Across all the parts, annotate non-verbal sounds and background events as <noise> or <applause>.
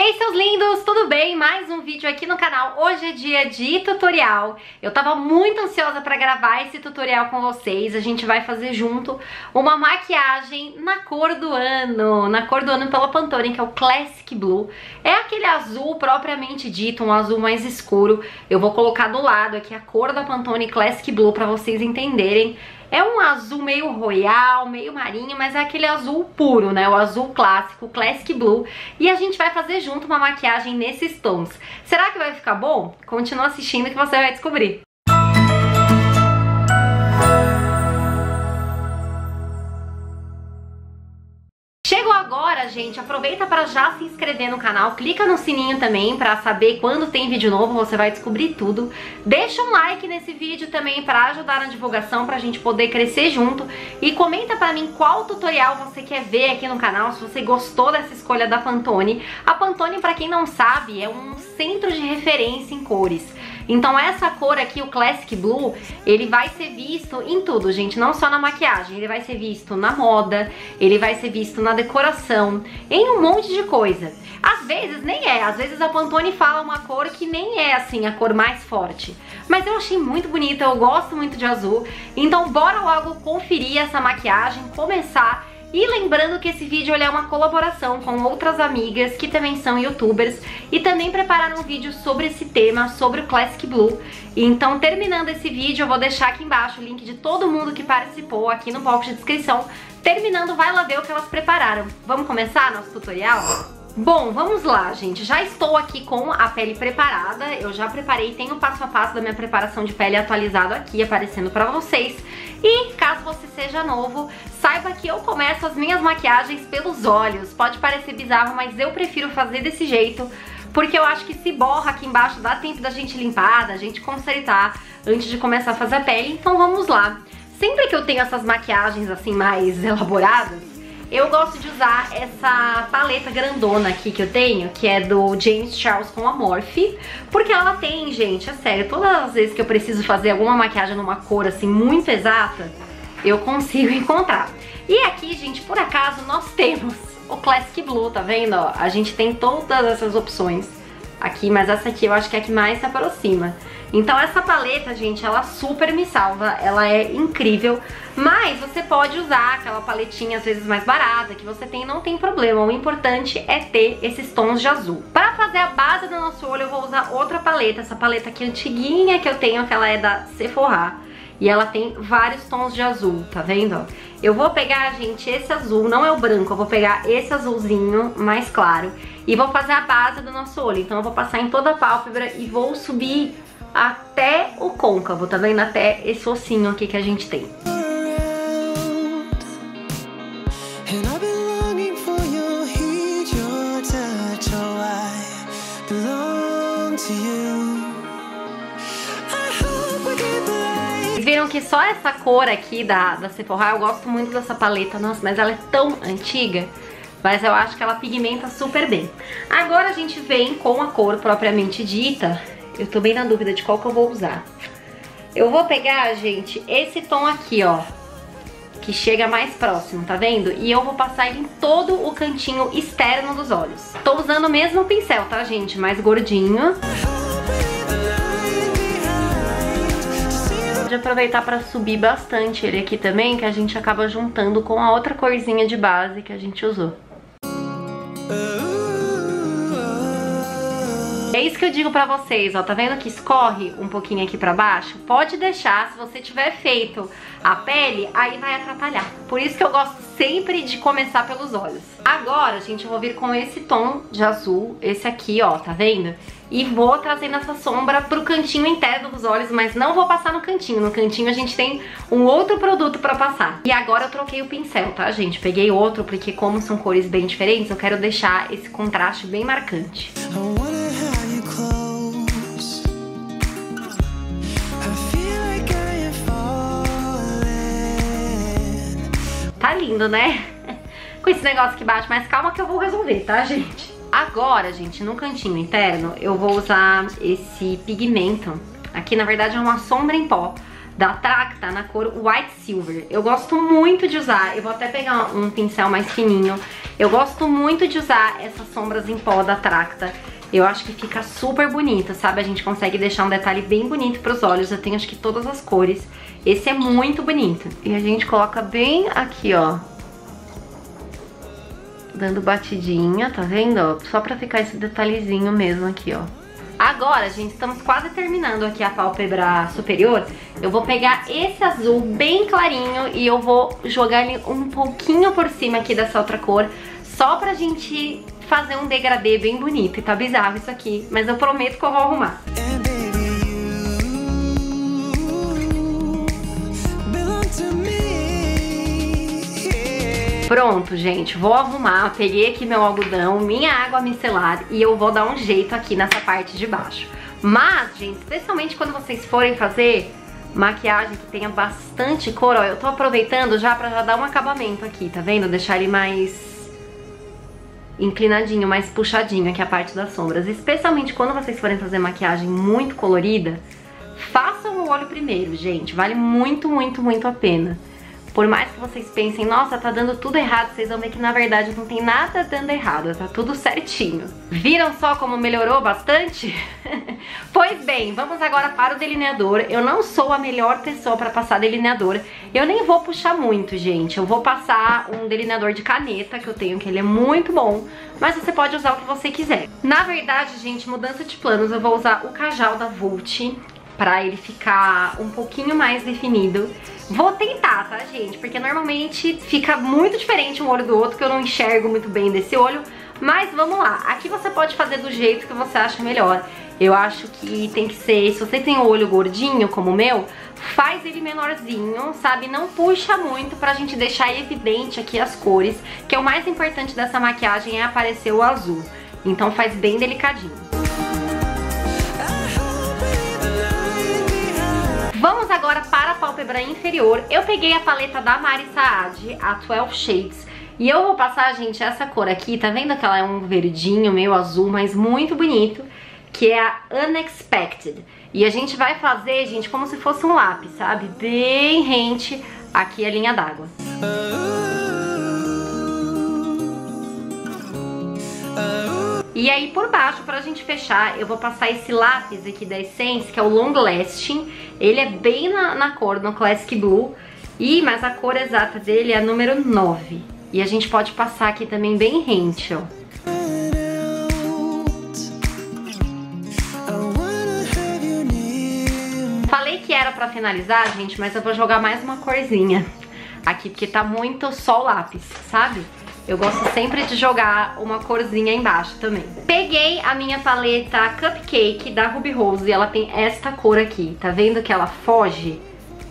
Ei, seus lindos, tudo bem? Mais um vídeo aqui no canal. Hoje é dia de tutorial. Eu tava muito ansiosa pra gravar esse tutorial com vocês. A gente vai fazer junto uma maquiagem na cor do ano. Na cor do ano pela Pantone, que é o Classic Blue. É aquele azul propriamente dito, um azul mais escuro. Eu vou colocar do lado aqui a cor da Pantone Classic Blue pra vocês entenderem. É um azul meio royal, meio marinho, mas é aquele azul puro, né? O azul clássico, Classic Blue. E a gente vai fazer junto uma maquiagem nesses tons. Será que vai ficar bom? Continua assistindo que você vai descobrir. Agora, gente, aproveita para já se inscrever no canal, clica no sininho também para saber quando tem vídeo novo, você vai descobrir tudo. Deixa um like nesse vídeo também para ajudar na divulgação, para a gente poder crescer junto. E comenta para mim qual tutorial você quer ver aqui no canal, se você gostou dessa escolha da Pantone. A Pantone, para quem não sabe, é um centro de referência em cores. Então essa cor aqui, o Classic Blue, ele vai ser visto em tudo, gente, não só na maquiagem. Ele vai ser visto na moda, ele vai ser visto na decoração, em um monte de coisa. Às vezes nem é, às vezes a Pantone fala uma cor que nem é assim a cor mais forte. Mas eu achei muito bonita, eu gosto muito de azul. Então bora logo conferir essa maquiagem, começar e lembrando que esse vídeo é uma colaboração com outras amigas que também são youtubers e também prepararam um vídeo sobre esse tema, sobre o Classic Blue. Então, terminando esse vídeo, eu vou deixar aqui embaixo o link de todo mundo que participou aqui no box de descrição. Terminando, vai lá ver o que elas prepararam. Vamos começar nosso tutorial? Bom, vamos lá, gente. Já estou aqui com a pele preparada. Eu já preparei, tem o passo a passo da minha preparação de pele atualizado aqui, aparecendo pra vocês. E caso você seja novo, saiba que eu começo as minhas maquiagens pelos olhos. Pode parecer bizarro, mas eu prefiro fazer desse jeito, porque eu acho que se borra aqui embaixo, dá tempo da gente limpar, da gente consertar antes de começar a fazer a pele. Então vamos lá. Sempre que eu tenho essas maquiagens assim mais elaboradas, eu gosto de usar essa paleta grandona aqui que eu tenho, que é do James Charles com a Morphe, porque ela tem, gente, é sério, todas as vezes que eu preciso fazer alguma maquiagem numa cor assim muito exata, eu consigo encontrar. E aqui, gente, por acaso, nós temos o Classic Blue, tá vendo? Ó, a gente tem todas essas opções aqui, mas essa aqui eu acho que é a que mais se aproxima. Então essa paleta, gente, ela super me salva, ela é incrível, mas você pode usar aquela paletinha às vezes mais barata que você tem, não tem problema, o importante é ter esses tons de azul. Para fazer a base do nosso olho eu vou usar outra paleta, essa paleta aqui antiguinha que eu tenho, que ela é da Sephora, e ela tem vários tons de azul, tá vendo? Eu vou pegar, gente, esse azul, não é o branco, eu vou pegar esse azulzinho mais claro e vou fazer a base do nosso olho. Então eu vou passar em toda a pálpebra e vou subir até o côncavo, tá vendo? Até esse ossinho aqui que a gente tem. Que só essa cor aqui da, da Sephora, eu gosto muito dessa paleta, nossa, mas ela é tão antiga mas eu acho que ela pigmenta super bem. Agora a gente vem com a cor propriamente dita, eu tô bem na dúvida de qual que eu vou usar. Eu vou pegar, gente, esse tom aqui, ó. Que chega mais próximo, tá vendo? E eu vou passar ele em todo o cantinho externo dos olhos. Tô usando o mesmo pincel, tá, gente? Mais gordinho. Pode aproveitar pra subir bastante ele aqui também, que a gente acaba juntando com a outra corzinha de base que a gente usou. É isso que eu digo pra vocês, ó, tá vendo que escorre um pouquinho aqui pra baixo? Pode deixar, se você tiver feito a pele, aí vai atrapalhar. Por isso que eu gosto sempre de começar pelos olhos. Agora, gente, eu vou vir com esse tom de azul, esse aqui, ó, tá vendo? E vou trazendo essa sombra pro cantinho interno dos olhos, mas não vou passar no cantinho. No cantinho a gente tem um outro produto pra passar. E agora eu troquei o pincel, tá, gente? Peguei outro, porque como são cores bem diferentes, eu quero deixar esse contraste bem marcante. Tá lindo, né? <laughs> Com esse negócio que bate, mas calma que eu vou resolver, tá, gente? Agora, gente, no cantinho interno, eu vou usar esse pigmento. Aqui, na verdade, é uma sombra em pó da Tracta na cor White Silver. Eu gosto muito de usar, eu vou até pegar um pincel mais fininho Eu gosto muito de usar essas sombras em pó da Tracta. Eu acho que fica super bonita, sabe? A gente consegue deixar um detalhe bem bonito pros olhos. Eu tenho acho que todas as cores. Esse é muito bonito. E a gente coloca bem aqui, ó. Dando batidinha, tá vendo? Só pra ficar esse detalhezinho mesmo aqui, ó. Agora, gente, estamos quase terminando aqui a pálpebra superior. Eu vou pegar esse azul bem clarinho e eu vou jogar ele um pouquinho por cima aqui dessa outra cor, só pra gente fazer um degradê bem bonito. E tá bizarro isso aqui, mas eu prometo que eu vou arrumar. Pronto, gente, vou arrumar, peguei aqui meu algodão, minha água micelar e eu vou dar um jeito aqui nessa parte de baixo. Mas, gente, especialmente quando vocês forem fazer maquiagem que tenha bastante cor, ó, eu tô aproveitando já pra já dar um acabamento aqui, tá vendo? Deixar ele mais inclinadinho, mais puxadinho aqui a parte das sombras. Especialmente quando vocês forem fazer maquiagem muito colorida, façam o olho primeiro, gente. Vale muito, muito, muito a pena. Por mais que vocês pensem, nossa, tá dando tudo errado, vocês vão ver que na verdade não tem nada dando errado, tá tudo certinho. Viram só como melhorou bastante? <laughs> pois bem, vamos agora para o delineador. Eu não sou a melhor pessoa para passar delineador. Eu nem vou puxar muito, gente. Eu vou passar um delineador de caneta que eu tenho, que ele é muito bom, mas você pode usar o que você quiser. Na verdade, gente, mudança de planos, eu vou usar o Cajal da Vult pra ele ficar um pouquinho mais definido. Vou tentar, tá, gente? Porque normalmente fica muito diferente um olho do outro, que eu não enxergo muito bem desse olho. Mas vamos lá, aqui você pode fazer do jeito que você acha melhor. Eu acho que tem que ser, se você tem o olho gordinho como o meu, faz ele menorzinho, sabe? Não puxa muito pra gente deixar evidente aqui as cores, que é o mais importante dessa maquiagem é aparecer o azul. Então faz bem delicadinho. Vamos agora para a pálpebra inferior. Eu peguei a paleta da Mari Saad, a 12 Shades. E eu vou passar, gente, essa cor aqui. Tá vendo que ela é um verdinho, meio azul, mas muito bonito. Que é a Unexpected. E a gente vai fazer, gente, como se fosse um lápis, sabe? Bem rente aqui a linha d'água. E aí por baixo, pra gente fechar, eu vou passar esse lápis aqui da Essence, que é o Long Lasting. Ele é bem na, na cor, no Classic Blue. E, mas a cor exata dele é a número 9. E a gente pode passar aqui também bem rente, ó. Falei que era pra finalizar, gente, mas eu vou jogar mais uma corzinha aqui, porque tá muito só o lápis, sabe? Eu gosto sempre de jogar uma corzinha embaixo também. Peguei a minha paleta Cupcake da Ruby Rose e ela tem esta cor aqui. Tá vendo que ela foge?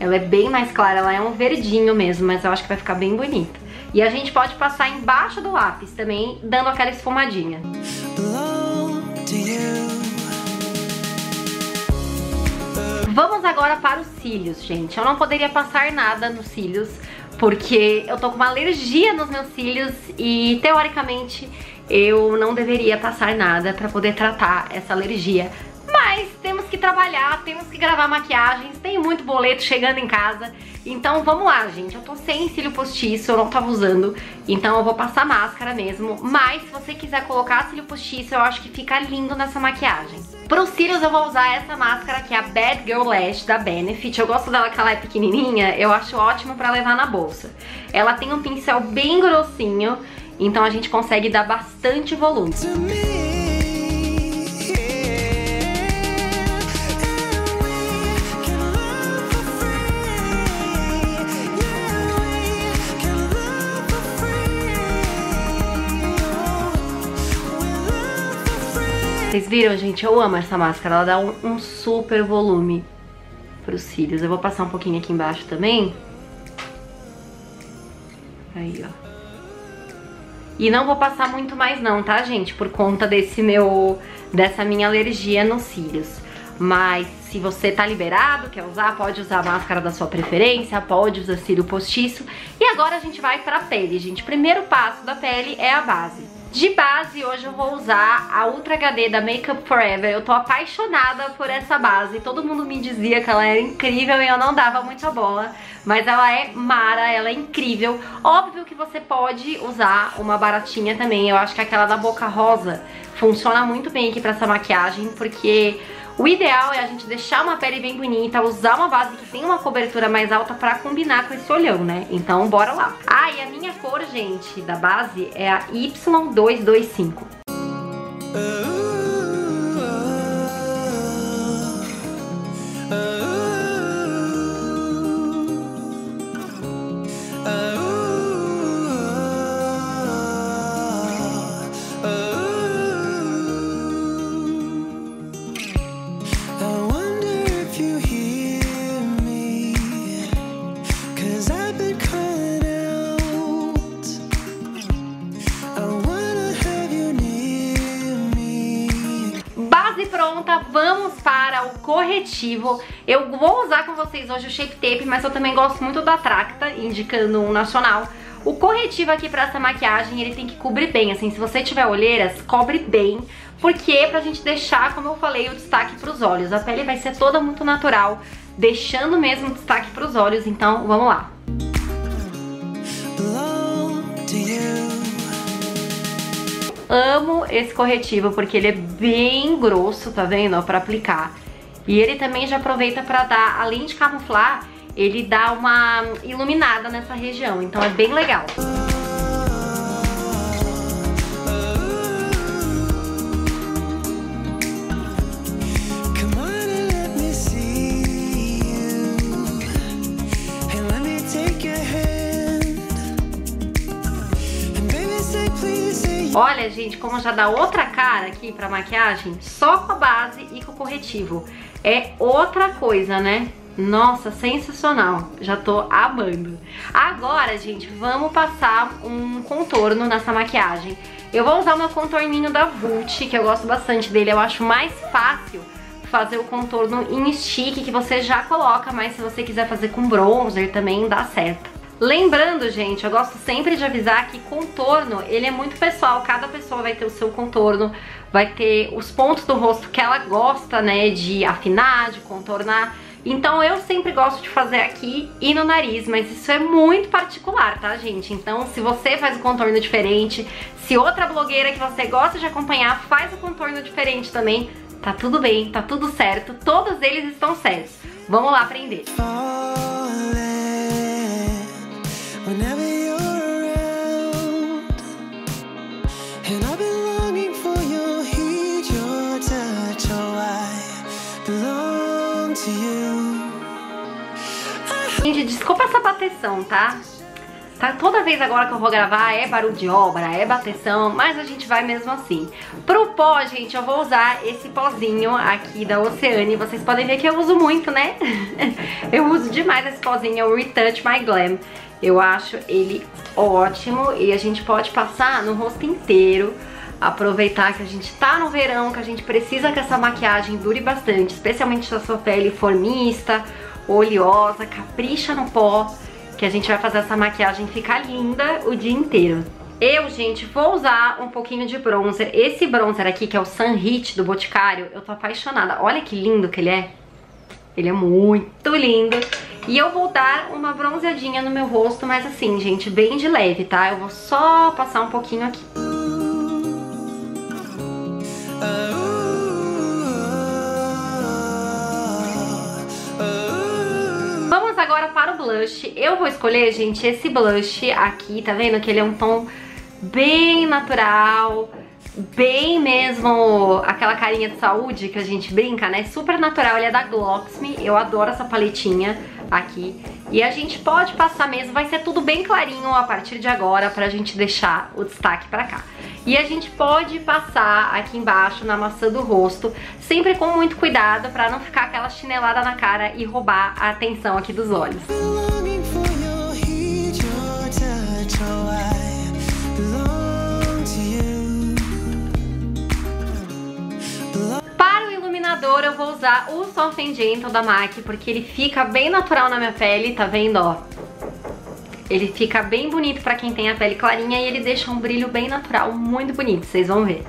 Ela é bem mais clara, ela é um verdinho mesmo, mas eu acho que vai ficar bem bonita. E a gente pode passar embaixo do lápis também, dando aquela esfumadinha. Vamos agora para os cílios, gente. Eu não poderia passar nada nos cílios, porque eu tô com uma alergia nos meus cílios e teoricamente eu não deveria passar nada pra poder tratar essa alergia. Temos que trabalhar, temos que gravar maquiagens, tem muito boleto chegando em casa. Então vamos lá, gente. Eu tô sem cílio postiço, eu não tava usando, então eu vou passar máscara mesmo. Mas se você quiser colocar cílio postiço, eu acho que fica lindo nessa maquiagem. Para os cílios eu vou usar essa máscara que é a Bad Girl Lash da Benefit. Eu gosto dela que ela é pequenininha, eu acho ótimo para levar na bolsa. Ela tem um pincel bem grossinho, então a gente consegue dar bastante volume. Vocês viram, gente? Eu amo essa máscara. Ela dá um, um super volume pros cílios. Eu vou passar um pouquinho aqui embaixo também. Aí, ó. E não vou passar muito mais não, tá, gente? Por conta desse meu... dessa minha alergia nos cílios. Mas se você tá liberado, quer usar, pode usar a máscara da sua preferência, pode usar cílio postiço. E agora a gente vai pra pele, gente. Primeiro passo da pele é a base. De base, hoje eu vou usar a Ultra HD da Makeup Forever. Eu tô apaixonada por essa base. Todo mundo me dizia que ela era incrível e eu não dava muita bola. Mas ela é mara, ela é incrível. Óbvio que você pode usar uma baratinha também. Eu acho que aquela da Boca Rosa funciona muito bem aqui pra essa maquiagem, porque o ideal é a gente deixar uma pele bem bonita, usar uma base que tem uma cobertura mais alta pra combinar com esse olhão, né? Então bora lá. Ah, e a minha cor, gente, da base é a Y225. O corretivo. Eu vou usar com vocês hoje o Shape Tape, mas eu também gosto muito da Tracta, indicando um nacional. O corretivo aqui pra essa maquiagem, ele tem que cobrir bem, assim, se você tiver olheiras, cobre bem, porque é pra gente deixar, como eu falei, o destaque pros olhos. A pele vai ser toda muito natural, deixando mesmo destaque pros olhos, então vamos lá. amo esse corretivo porque ele é bem grosso, tá vendo? Ó, pra aplicar. E ele também já aproveita pra dar, além de camuflar, ele dá uma iluminada nessa região. Então é bem legal. Olha, gente, como já dá outra cara aqui pra maquiagem, só com a base e com o corretivo. É outra coisa, né? Nossa, sensacional. Já tô amando. Agora, gente, vamos passar um contorno nessa maquiagem. Eu vou usar meu contorninho da Vult, que eu gosto bastante dele. Eu acho mais fácil fazer o contorno em stick, que você já coloca, mas se você quiser fazer com bronzer também dá certo. Lembrando, gente, eu gosto sempre de avisar que contorno, ele é muito pessoal, cada pessoa vai ter o seu contorno, vai ter os pontos do rosto que ela gosta, né, de afinar, de contornar. Então eu sempre gosto de fazer aqui e no nariz, mas isso é muito particular, tá, gente? Então se você faz o contorno diferente, se outra blogueira que você gosta de acompanhar faz o contorno diferente também, tá tudo bem, tá tudo certo, todos eles estão certos. Vamos lá aprender. whenever bateção, tá? Tá, toda vez agora que eu vou gravar é barulho de obra, é bateção, mas a gente vai mesmo assim. Pro pó, gente, eu vou usar esse pozinho aqui da Oceane. Vocês podem ver que eu uso muito, né? <laughs> eu uso demais esse pozinho, é o Retouch My Glam. Eu acho ele ótimo e a gente pode passar no rosto inteiro. Aproveitar que a gente tá no verão, que a gente precisa que essa maquiagem dure bastante, especialmente se a sua pele for mista, oleosa, capricha no pó, que a gente vai fazer essa maquiagem ficar linda o dia inteiro. Eu, gente, vou usar um pouquinho de bronzer. Esse bronzer aqui, que é o Sun Hit do Boticário, eu tô apaixonada. Olha que lindo que ele é. Ele é muito lindo. E eu vou dar uma bronzeadinha no meu rosto, mas assim, gente, bem de leve, tá? Eu vou só passar um pouquinho aqui. Vamos blush. Eu vou escolher, gente, esse blush aqui, tá vendo? Que ele é um tom bem natural, bem mesmo aquela carinha de saúde que a gente brinca, né? Super natural, ele é da Glocksme, eu adoro essa paletinha aqui. E a gente pode passar mesmo, vai ser tudo bem clarinho a partir de agora pra gente deixar o destaque pra cá. E a gente pode passar aqui embaixo na maçã do rosto, sempre com muito cuidado pra não ficar aquela chinelada na cara e roubar a atenção aqui dos olhos. Iluminador eu vou usar o Soft Gentle da MAC, porque ele fica bem natural na minha pele, tá vendo, ó? Ele fica bem bonito pra quem tem a pele clarinha e ele deixa um brilho bem natural, muito bonito, vocês vão ver.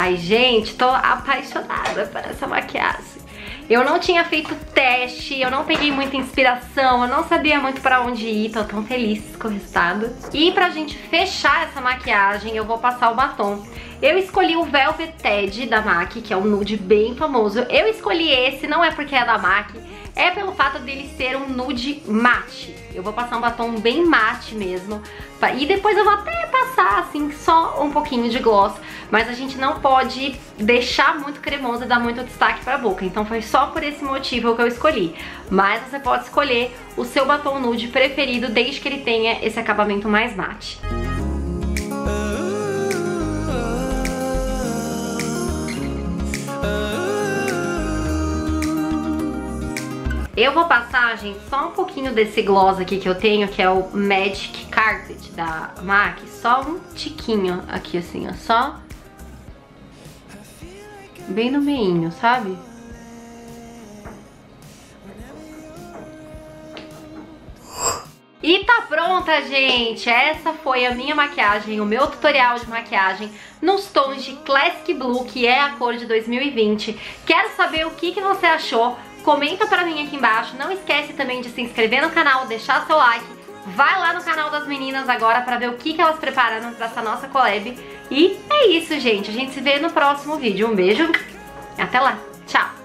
Ai, gente, tô apaixonada por essa maquiagem. Eu não tinha feito teste, eu não peguei muita inspiração, eu não sabia muito pra onde ir, tô tão feliz com o resultado. E pra gente fechar essa maquiagem, eu vou passar o batom. Eu escolhi o Velvet Ted da MAC, que é um nude bem famoso. Eu escolhi esse, não é porque é da MAC, é pelo fato dele ser um nude mate. Eu vou passar um batom bem mate mesmo. E depois eu vou até passar, assim, só um pouquinho de gloss. Mas a gente não pode deixar muito cremoso e dar muito destaque pra boca. Então foi só por esse motivo que eu escolhi. Mas você pode escolher o seu batom nude preferido, desde que ele tenha esse acabamento mais mate. Eu vou passar, gente, só um pouquinho desse gloss aqui que eu tenho, que é o Magic Carpet da MAC. Só um tiquinho aqui, assim, ó. Só bem no meinho, sabe? E tá pronta, gente! Essa foi a minha maquiagem, o meu tutorial de maquiagem nos tons de Classic Blue, que é a cor de 2020. Quero saber o que, que você achou comenta pra mim aqui embaixo. Não esquece também de se inscrever no canal, deixar seu like. Vai lá no canal das meninas agora pra ver o que, que elas prepararam pra essa nossa collab. E é isso, gente. A gente se vê no próximo vídeo. Um beijo. Até lá. Tchau.